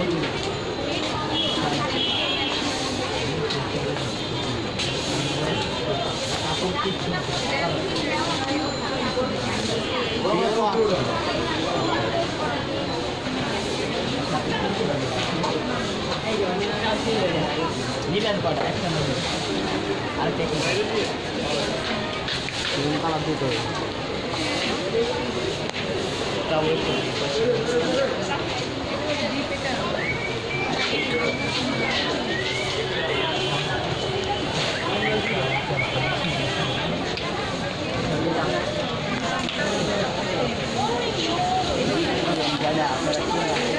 Gitu. Tahu itu. nhà